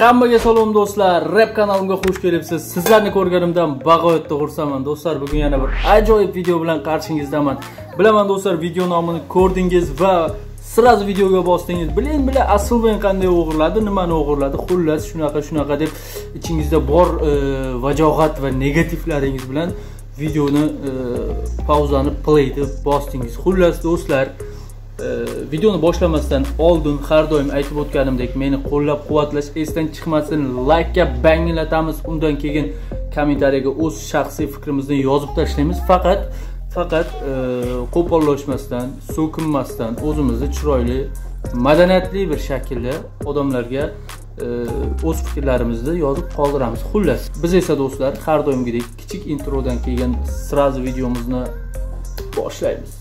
Hammaga salom do'stlar. rep kanalimga xush kelibsiz. Sizlarni ko'rganimdan bag'oyatda xursandman do'stlar. Bugun yana bir ajoyib video bilan qarshingizdaman. Bilaman do'stlar, video nomini ko'rdingiz va сразу videoga bosdingiz. bilin bila Asilven qanday o'g'irladi, nimani o'g'irladi. Xullas, shunaqa shunaqa deb ichingizda bor e, vajohat va negativlaringiz bilan videoni e, pauzani play deb bosdingiz. Xullas do'stlar, videoni boshlamasdan oldin har doim aytib o'tganimdek meni qo'llab quvvatlash esdan chiqmasin laykka banglatamiz undan keyin kommentariyaga o'z shaxsiy fikrimizni yozib tashlaymiz. Faqat faqat e, qo'pollashmasdan so'kinmasdan o'zimizni chiroyli madaniyatli bir shaklda odamlarga e, o'z fikrlarimizni yozib qoldiramiz. Xullas biz esa do'stlar har doimgidek kichik introdan keyin сразу videomizni boshlaymiz.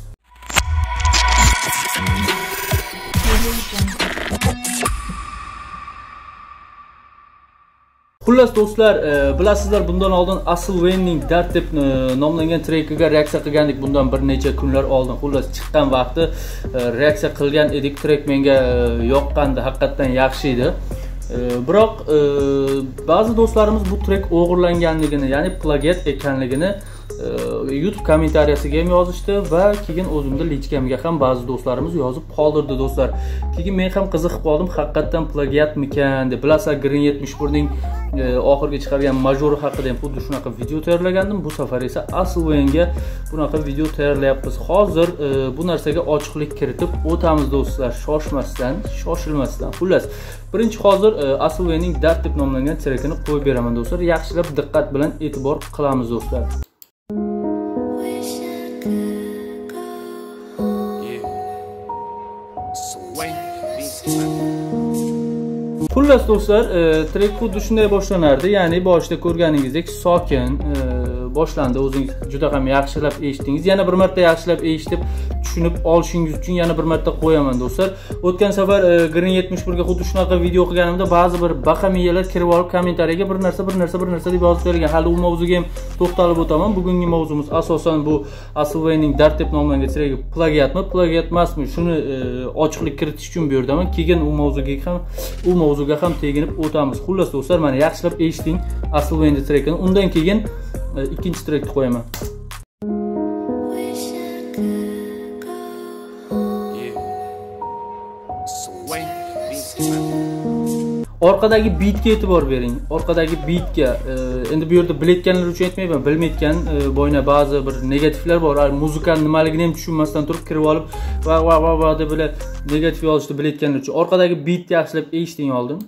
Xullas do'stlar, e, bilasizlar bundan oldin Asl Wayne'ning dard deb e, nomlangan trekiga reaksiya qilgandik bundan bir necha kunlar oldin. Xullas chiqqan vaqti e, reaksiya qilgan edik. Trek menga e, yoqqandi, haqiqatdan yaxshi edi. E, biroq e, ba'zi do'stlarimiz bu trek o'g'irlanganligini, ya'ni plagiat ekanligini youtube kommentariyasiga ham yozishdi va keyin o'zimni lichkamga ham ba'zi do'stlarimiz yozib qoldirdi do'stlar. Keyin men ham qiziqib qoldim haqiqatdan plagiatmikan deb. Bilasizlar green yetmish birning e, oxirgi chiqargan majori haqida ham xuddi shunaqa video tayyorlagandim. Bu safar esa aslvenga bunaqa video tayyorlayapmiz. Hozir e, bu narsaga ochiqlik kiritib o'tamiz do'stlar. Shoshmasdan shoshilmasdan xullas. Birinchi hozir e, dard deb nomlangan trekini qo'yib beraman do'stlar. Yaxshilab diqqat bilan e'tibor qilamiz do'stlar. Xullas do'stlar e, trek xuddi shunday boshlanardi. Ya'ni boshida ko'rganingizdek sokin e, boshlandi. O'zingiz juda ham yaxshilab eshitdingiz yana bir marta yaxshilab eshitib tushunib olishingiz uchun yana bir marta qo'yaman do'stlar. O'tgan safar e, green yetmish birga xuddi shunaqa video qilganimda ba'zi bir baqamiyalar kirib olib kommentariyaga bir narsa bir narsa bir narsa deb yozib bergan hali u mavzuga ham to'xtalib o'taman. Bugungi mavzumiz asosan bu aslvayning dard deb nomlangan seriyagi plagiatmi? Plagiat emasmi? Shuni e, ochiqlik kiritish uchun bu yerdaman. Keyin u mavzuga ham u mavzuga ham teginib o'tamiz. Xullas do'stlar mana yaxshilab eshiting aslvayni trekini undan keyin e, ikkinchi trekni qo'yaman. Orqadagi bitga e'tibor bering. Orqadagi bitga e, endi bu yerda bilayotganlar uchun aytmayman bilmayotgan e, boyna ba'zi bir negativlar bor. Muzikani nimaligini ham tushunmasdan turib kirib olib va va va va deb negativ yozishni bilayotganlar uchun. Orqadagi bitni yaxshilab eshiting oldin.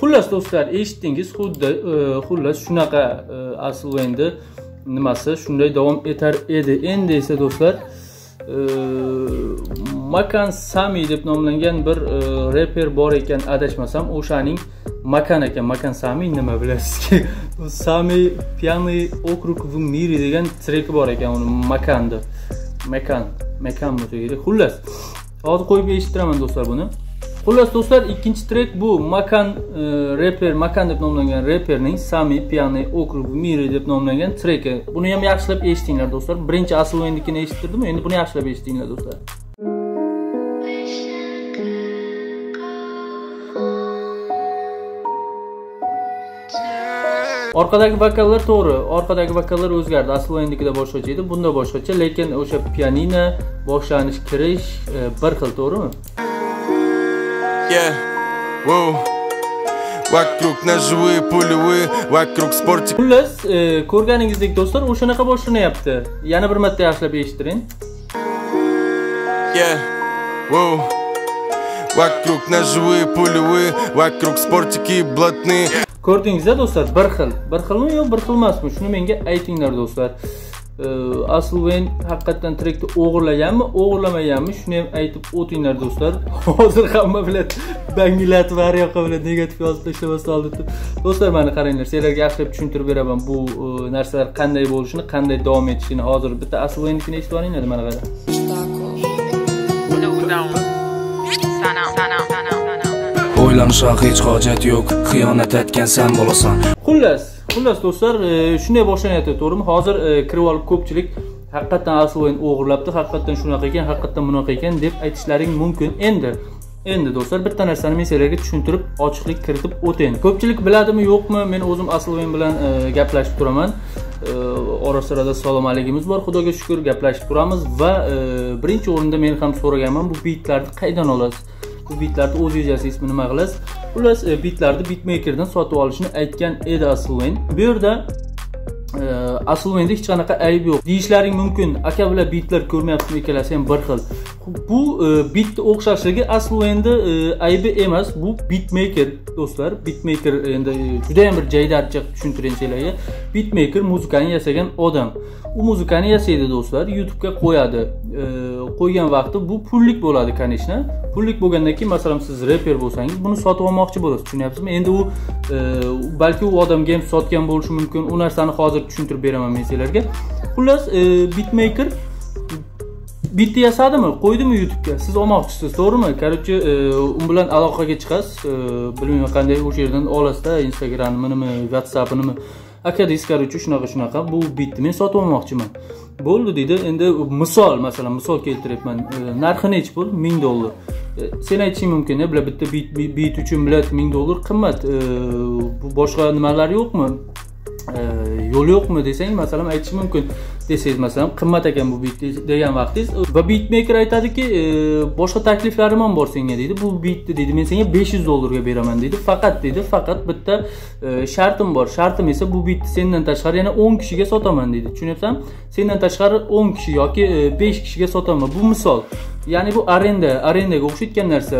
Xullas do'stlar eshitdingiz xuddi e, xullas shunaqa e, asl endi nimasi? Shunday davom etar edi. Endi esa do'stlar e, makan sami deb nomlangan bir e, reper bor ekan. Adashmasam o'shaning makan ekan. Makan sami nima bilasizki? Sami пьяный округ в мире degan treki bor ekan. Uni makanni makan makan tugaydi xullas. Hozir qo'yib eshittiraman do'stlar buni. Xullas do'stlar ikkinchi trek bu makan e, reper makan deb nomlangan reperning sami piano okrug miri deb nomlangan treki. Buni ham yaxshilab eshitinglar do'stlar. Birinchi asl o'yinnikini eshittirdim endi buni yaxshilab eshitinglar do'stlar. Orqadagi vokallar to'g'ri. Orqadagi vokallar o'zgardi. Asl o'yinnikida boshqacha edi. Bunda boshqacha lekin o'sha pianino boshlanish kirish e, bir xil to'g'rimi? Yeah, whoa. Вокруг ножевые, пулевые, вокруг спортик. Xullas, ko'rganingizdek do'stlar, o'shanaqa boshlanyapti. Yana bir marta yaxshilab eshittiring. Yeah, whoa. Вокруг ножевые, пулевые, вокруг спортики блатные. Ko'rdingizlar do'stlar, bir xil. Bir xilmi yo bir xil emasmi? Shuni menga aytinglar do'stlar. Asl ven haqiqatdan trekni o'g'irlaganmi o'g'irlamaganmi shuni ham aytib o'tinglar do'stlar. Hozir hamma bilan banglatib har yoqqa bilan negativ yozib tashlamasdan oldin do'stlar mana qaranglar sizlarga yaxshilab tushuntirib beraman bu e, narsalar qanday bo'lishini qanday davom etishini. Hozir bitta asl eshitib olinglar mana qarang o'ylanishga hech hojat yo'q. Xiyonat aytgan san bo'lasan. Xullas xullas do'stlar e, shunday boshlanyapti to'g'rimi? Hozir e, kirib olib ko'pchilik haqiqatdan asl o'yin o'g'irlabdi haqiqatdan shunaqa ekan haqiqatdan bunaqa ekan deb aytishlaring mumkin. Endi endi do'stlar bitta narsani men sizlarga tushuntirib ochiqlik kiritib o'tayin ko'pchilik biladimi yo'qmi? Men o'zim asl bilan e, gaplashib turaman. Ora sirada salomatligimiz bor xudoga shukur gaplashib turamiz va birinchi o'rinda men ham so'raganman bu bitlarni qayerdan olasiz? Bu bitlarni o'zingiz yasaysiz nima qilasiz? Xullas e, bitlarni bitmakerdan sotib olishni aytgan edi asl bu yerda e, asl hech qanaqa ayb yo'q. Deyishlaring mumkin. Aka bular bitlar ko'rmayapsizmi ikkalasi ham bir xil. Bu e, bitni o'xshashligi asl endi e, aybi emas. Bu bitmaker do'stlar. Bitmaker endi e, juda ham bir joyda achchiq tushuntiring sizlarga. Bitmaker muzikani yasagan odam. U muzikani yasaydi do'stlar. Youtubega qo'yadi. E, qo'ygan vaqti bu pullik bo'ladi конечно. Pullik bo'lgandan keyin masalan siz reper bo'lsangiz buni sotib olmoqchi bo'lasiz. Tushunyapsizmi? Endi u e, balki u odamga ham sotgan bo'lishi mumkin. U narsani hozir tushuntirib beraman men sizlarga. Xullas bitmaker bitta yasadimi? Qo'ydimi youtubega? Siz olmoqchisiz to'g'rimi? Короче e, u bilan aloqaga chiqasiz. E, bilmayman qanday o'sha yerdan olasizda instagramni nima whatsappnimi? Aka deysiz короче shunaqa shunaqa. Bu bitni men sotib olmoqchiman. Bo'ldi deydi. Endi misol masalan misol keltiryapman e, narxi nechi pul? Ming dollar. Sen aytishing mumkin bular bitta bit bit uchun bilet ming dollar. Qimmat. Bu boshqa nimalar yo'qmi? Yo'l yo'qmi desang masalan aytish mumkin. Desangiz masalan qimmat ekan bu bit degan vaqtingiz va bitmaker aytadiki boshqa takliflarim ham bor senga deydi. Bu bitni deydi. Men senga besh yuz dollarga beraman deydi. Faqat deydi. Faqat bitta e, shartim bor. Shartim esa bu bitni sendan tashqari yana o'n kishiga sotaman deydi. Tushunyapsanmi? Sendan tashqari o'n kishi yoki e, besh kishiga sotaman. Bu misol. Ya'ni bu arenda arendaga o'xshatgan narsa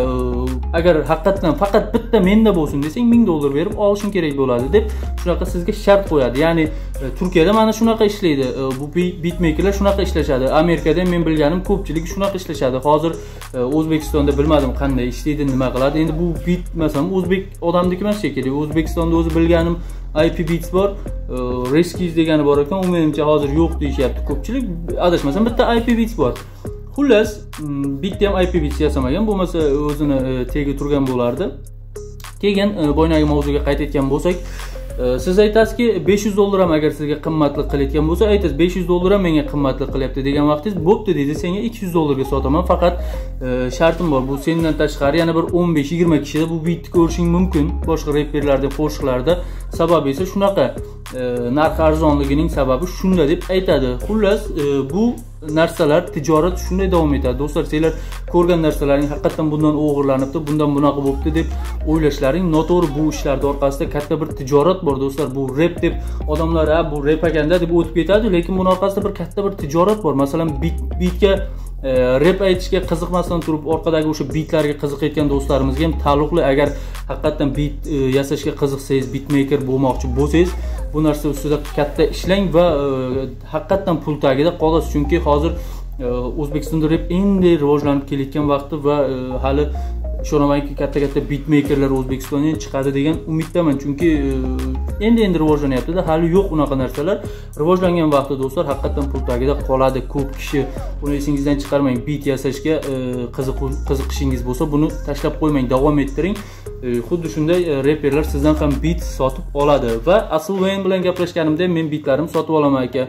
agar haqiqatdan faqat bitta menda bo'lsin desang ming dollar berib olishing kerak bo'ladi deb shunaqa sizga shart qo'yadi. Ya'ni e, turkiyada mana shunaqa ishlaydi. E, bu bitmeykerlar shunaqa ishlashadi. Amerikada men bilganim ko'pchilik shunaqa ishlashadi. Hozir e, o'zbekistonda bilmadim qanday ishlaydi nima qiladi. Endi bu bit masalan o'zbek odamniki emas shekilli o'zbekistonda o'zi bilganim ip bits bor reskiz degani bor ekan. U menimcha hozir yo'q deyishyapti ko'pchilik. Adashmasam bitta ip bits bor. Xullas mm, bitta ham ipv yasamagan bo'lmasa o'zini e, tegi turgan bo'lardi. Keyin e, boyagi mavzuga qaytayotgan bo'lsak e, siz aytasizki besh yuz dollar ham agar sizga qimmatlik qilayotgan bo'lsa aytasiz besh yuz dollar ham menga qimmatlik qilyapti degan vaqtingiz bo'pti deydi. Senga ikki yuz dollarga sotaman. Faqat shartim bor bu sendan tashqari yana bir o'n besh yigirma kishida bu bitni ko'rishing mumkin. Boshqa reperlarda qo'shiqlarda. Sababi esa shunaqa. Narx arzonligining sababi shunda deb aytadi. Xullas bu narsalar tijorat shunday davom etadi. Do'stlar sizlar ko'rgan narsalaring haqiqatdan bundan o'g'irlanibdi bundan bunaqa bo'libdi deb o'ylashlaring noto'g'ri bu ishlarni orqasida katta bir tijorat bor do'stlar. Bu rep deb odamlar ha bu rep ekanda deb o'tib ketadi lekin buni orqasida bir katta bir tijorat bor. Masalan bit bitga E, rep aytishga qiziqmasdan turib orqadagi o'sha bitlarga qiziqayotgan do'stlarimizga ham taalluqli agar haqiqatdan bit e, yasashga qiziqsangiz bitmeyker bo'lmoqchi bo'lsangiz bu narsa ustida katta ishlang va e, haqiqatdan pul tagida qolasiz. Chunki hozir o'zbekistonda rep endi rivojlanib kelayotgan vaqti va hali ishonamanki katta katta bitmeykerlar o'zbekistondan chiqadi degan umiddaman. Chunki e, endi endi rivojlanyaptida hali yo'q unaqa narsalar. Rivojlangan vaqtda do'stlar haqiqatdan pul tagida qoladi. Ko'p kishi buni esingizdan chiqarmang. Bit yasashga e, qiziqishingiz bo'lsa buni tashlab qo'ymang. Davom ettiring. E, xuddi shunday reperlar sizdan ham bit sotib oladi. Va asl bilan gaplashganimda men bitlarimni sotib olaman aka.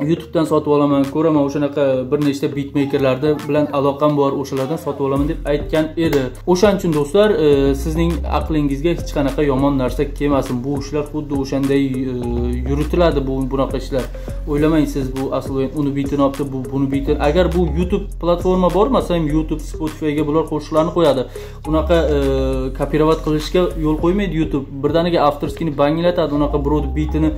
Youtubedan sotib olaman ko'raman o'shanaqa bir nechta bitmeykerlarni bilan aloqam bor o'shalardan sotib olaman deb aytgan edi. O'shaning uchun do'stlar e, sizning aqlingizga hech qanaqa yomon narsa kelmasin. Bu ishlar xuddi o'shanday e, yuritiladi bu bunaqa ishlar. O'ylamang siz bu asl uni bitini olibdi bu buni bitini agar bu youtube platforma bor masalan youtube spotifyga bular qo'shiqlarni qo'yadi. Unaqa e, kopirovat qilishga yo'l qo'ymaydi youtube. Birdaniga avtorskini banglatadi unaqa birovni bitini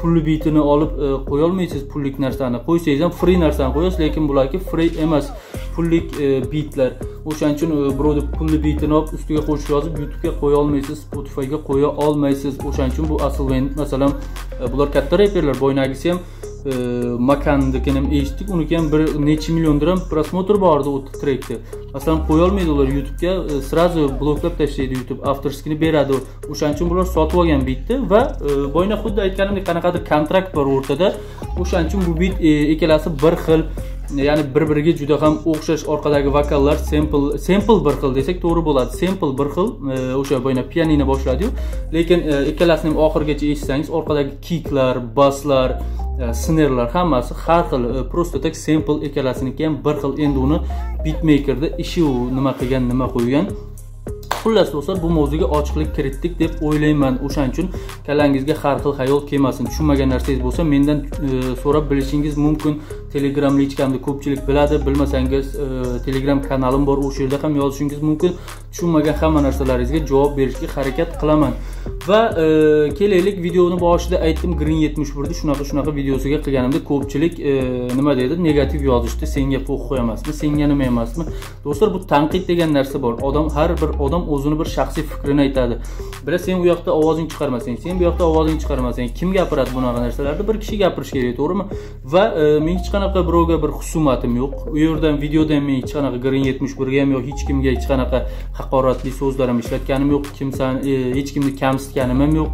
pulli bitini olib e, qo'yolmaysiz pullik narsani. Qo'ysangiz ham free narsani qo'yasiz lekin bularki free emas pullik e, bitlar. O'shaning uchun e, birovni pulli bitini olib ustiga qo'shib yozib youtubega qo'ya olmaysiz spotifyga qo'ya olmaysiz. O'shaning uchun bu asl masalan bular katta reperlar boynagisi ham E, makannikini ham eshitdik. Uniki ham bir necha million dirham просмотр bor edi u trekni masalan qo'yolmaydi ular youtubega e, сразу bloklab tashlaydi youtube авторскийni beradi. O'shaning uchun bular sotib olgan bitni va e, xuddi aytganimdek qanaqadir kontrakt bor o'rtada. O'shaning uchun bu bit e, ikkalasi bir xil ya'ni bir biriga juda ham o'xshash orqadagi vokallar sample sample bir xil desak to'g'ri bo'ladi. Sample bir xil o'sha boyna pianino boshladiyu. Lekin ikkalasini ham oxirigacha eshitsangiz orqadagi kiklar baslar E, snerlar hammasi har xil e, просто так sample ikkalasiniki ham bir xil endi uni bitmakerda ishi u nima qilgan nima qo'ygan. Xullas do'stlar bu mavzuga ochiqlik kiritdik deb o'ylayman. O'shaning uchun kallangizga har xil xayol kelmasin. Tushunmagan narsangiz bo'lsa mendan e, so'rab bilishingiz mumkin. Telegram lichkamni ko'pchilik biladi bilmasangiz e, telegram kanalim bor o'sha yerda ham yozishingiz mumkin. Tushunmagan hamma narsalaringizga javob berishga harakat qilaman. Va e, kelaylik videoni boshida aytdim green yetmish birni shunaqa shunaqa videosiga qilganimda ko'pchilik e, nima dedi? Negativ yozishdi senga huquqi emasmi senga nima emasmi? Do'stlar bu tanqid degan narsa bor. Odam har bir odam o'zini bir shaxsiy fikrini aytadi. Bila sen u yoqda ovozing chiqarmasang sen bu yoqda ovozing chiqarmasang kim gapiradi bunaqa narsalarni bir kishi gapirishi kerak to'g'rimi? Va e, men hech qanaqa birovga bir husumatim yo'q. U yerdan videodan men hech qanaqa grin yetmish birga ham yo'q hech kimga hech qanaqa haqoratli so'zlar ham ishlatganim yo'q kimsani e, hech kimni kamsitganim ham yo'q.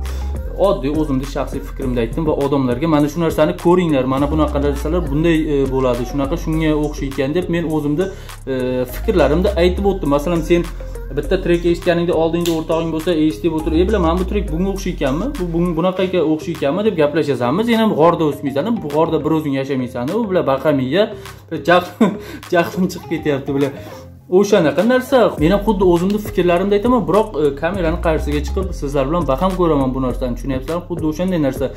Oddiy o'zimni shaxsiy fikrimni aytdim va odamlarga mana shu narsani ko'ringlar mana bunaqa narsalar bunday e, bo'ladi shunaqa shunga o'xshaykan deb men o'zimni e, fikrlarimni aytib o'tdim. Masalan sen bitta trek eshitganingda oldingda o'rtog'ing bo'lsa eshitib o'tirib e bilaman bu trek bunga o'xshaykanmi bu bunaqaga o'xshaykanmi deb gaplashasanmi sen ham g'orda o'smaysan bu g'orda bir o'zing yashamaysan u bular bahamiya jahlim chiqib ketyapti bular o'shanaqa narsa. Men ham xuddi o'zimni fikrlarimni aytaman biroq e, kamerani qarshisiga chiqib sizlar bilan baham ko'raman bu narsani tushunyapsizlarmi xuddi o'shanday narsa.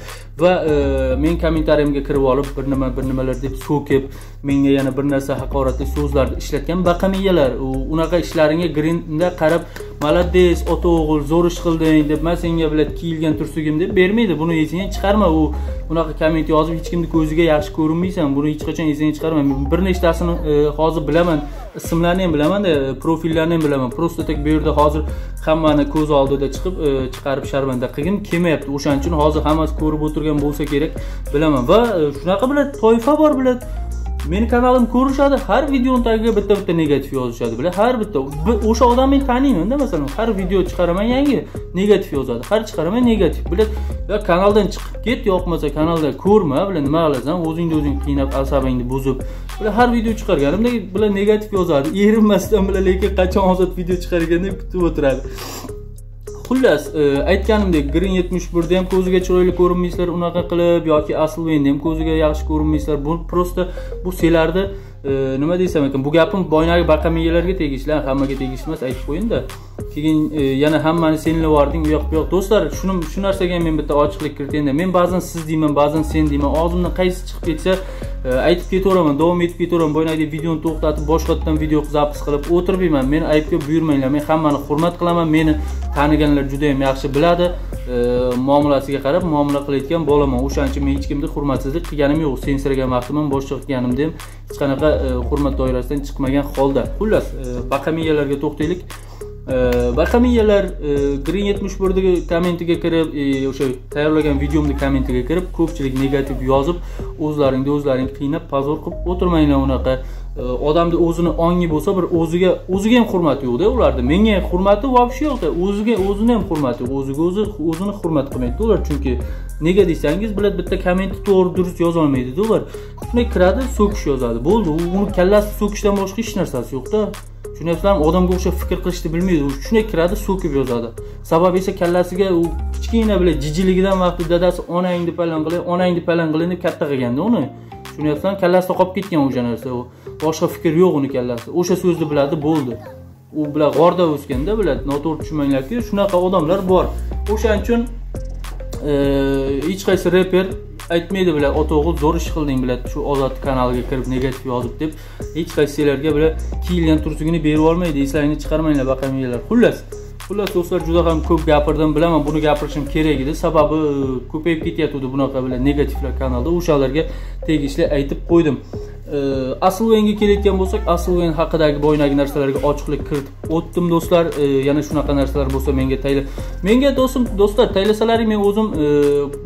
Va e, men kommentariyimga kirib olib bir nima bir nimalar deb so'kib menga yana bir narsa haqoratli so'zlarni ishlatgan baqamiyalar unaqa ishlaringga grinda qarab молодец ota o'g'il zo'r ish qilding deb man senga bilat kiyilgan tursugim deb bermaydi. Buni esingdan chiqarma. U unaqa komment yozib hech kimni ko'ziga yaxshi ko'rinmaysan. Buni hech qachon esingdan chiqarma. Bir nechtasini e, hozir bilaman. Ismlarini ham bilamanda e, profillarni ham bilaman. Просто так bu yerda hozir hammani ko'z oldida chiqib e, chiqarib sharmanda qilgim kelmayapti. O'shaning uchun hozir hammasi ko'rib o'tirgan bo'lsa kerak. Bilaman. Va shunaqa bilan toifa bor biladi meni kanalimni ko'rishadi har videoni tagiga bitta bitta negativ yozishadi bular har bitta o'sha odamni men taniymanda masalan har video chiqaraman yangi negativ yozadi har chiqaraman negativ bular yo kanaldan chiqib ket yoqmasa kanalda ko'rma bular nima qilasan o'zingni o'zing qiynab asabingni buzib bular har video chiqarganimda bular negativ yozadi erinmasdan bular lekin qachon ozod video chiqargan deb kutib o'tiradi. Xullas e, aytganimdek green yetmish birda ham ko'ziga chiroyli ko'rinmaysizlar unaqa qilib yoki aslvenni ham ko'ziga yaxshi ko'rinmaysizlar. Bu просто bu sizlarni Э, nima deysam ekan bu gapim boyagi baqamiyalarga tegishli hammaga tegishli emas aytib qo'yinda. Keyin e, yana hammani senlab yubording u yoq bu yoq. Do'stlar shuni shu narsaga men bitta ochiqlik kiritayinda. Men ba'zan siz deyman ba'zan sen deyman. Og'zimdan qaysi chiqib ketsa e, aytib ketaveraman davom etib ketaveraman boyagi videoni to'xtatib boshqatdan video zapis qilib o'tirmayman. Meni aybga buyurmanglar. Men hammani hurmat qilaman. Meni taniganlar juda yam yaxshi biladi. Muomalasiga qarab muomala qilayotgan bo'laman. O'shaning uchun men hech kimni hurmatsizlik qilganim yo'q. Sensiragan vaqtim ham boshqa qilganimda ham hech qanaqa e, hurmat doirasidan chiqmagan holda. Xullas e, baqamiyalarga to'xtaylik. Bahamiyalar green yetmish birdagi kommentiga kirib o'sha tayyorlagan videomni kommentiga kirib ko'pchilik negativ yozib o'zlaringni o'zlaring qiynab pozor qilib o'tirmanglar unaqa odamni o'zini ongi bo'lsa bir o'ziga o'ziga ham hurmati yo'qda ularni menga ham hurmati вообще yo'qda o'ziga o'zini ham hurmati yo'q o'ziga o'zi o'zini hurmat qilmaydida ular chunki nega desangiz biladi bitta kommentni to'g'ri durust yozolmaydida ular shunday kiradi so'kish yozadi bo'ldi uni kallasini so'kishdan boshqa hech narsasi yo'qda tushunyapsizlarmi odamga o'xshab fikr qilishni bilmaydi. U shunday kiradi so'kib yozadi. Sababi esa kallasiga u kichkina bilan jijiligidan vaqti dadasi onangni palan qilay onangni palan qilay deb katta qilganda uni. Tushunyapsizlarmi kallasida qolib ketgan o'sha narsa. U boshqa fikr yo'q uni kallasida o'sha so'zni biladi bo'ldi. U bular g'orda o'sganda bular noto'g'ri tushunmanglarki shunaqa odamlar bor. O'shaning uchun hech qaysi reper aytmaydi bular ota o'g'il zo'r ish qilding bular shu ozod kanaliga kirib negativ yozib deb hech qaysilarga bular kiyilgan tursugini berib olmaydi eslaringni chiqarmanglar baqamanglar xullas xullas do'stlar juda ham ko'p gapirdim bilaman buni gapirishim kerak edi. Sababi ko'payib ketyapti bunaqa bular negativlar kanalda. O'shalarga tegishli aytib qo'ydim. Asl o'yinga kelayotgan bo'lsak asl o'yin haqidagi boyagi narsalarga ochiqlik kiritib o'tdim do'stlar. Yana shunaqa narsalar bo'lsa menga tayla menga do'stim do'stlar taylasalaring men o'zim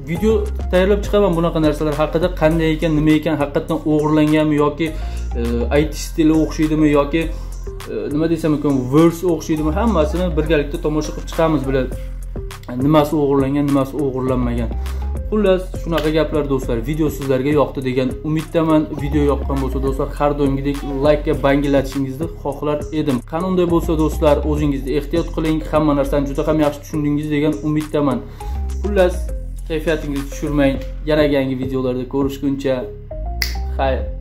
video tayyorlab chiqaman bunaqa narsalar haqida. Qanday ekan nima ekan haqiqatdan o'g'irlanganmi yoki aytish stili o'xshaydimi yoki nima desam ekan verse o'xshaydimi hammasini birgalikda tomosha qilib chiqamiz bular nimasi o'g'irlangan nimasi o'g'irlanmagan. Xullas shunaqa gaplar do'stlar video sizlarga yoqdi degan umiddaman. Video yoqqan bo'lsa do'stlar har doimgidek laykka bangilatishingizni xohlar edim. Qani unday bo'lsa do'stlar o'zingizni ehtiyot qiling. Hamma narsani juda ham yaxshi tushundingiz degan umiddaman. Xullas kayfiyatingizni tushirmang. Yana yangi videolarda ko'rishguncha xayr.